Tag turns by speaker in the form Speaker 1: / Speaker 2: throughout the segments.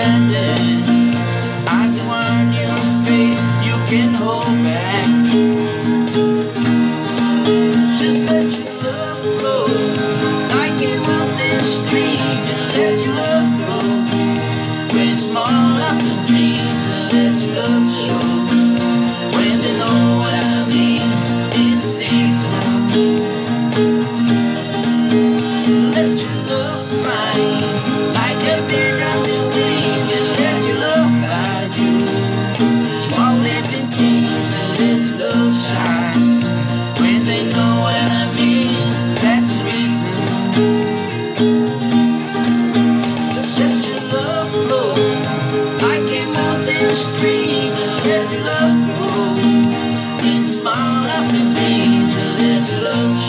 Speaker 1: just your face you can hold back. Just let your love flow Like a mountain stream And let your love grow When let your love show. When know what I mean the season. Let your love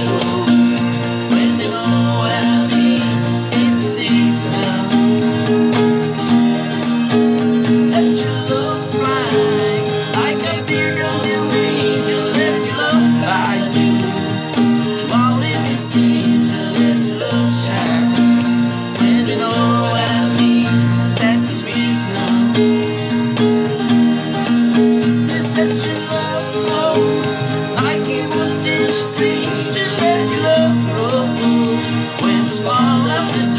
Speaker 1: you when they go out. just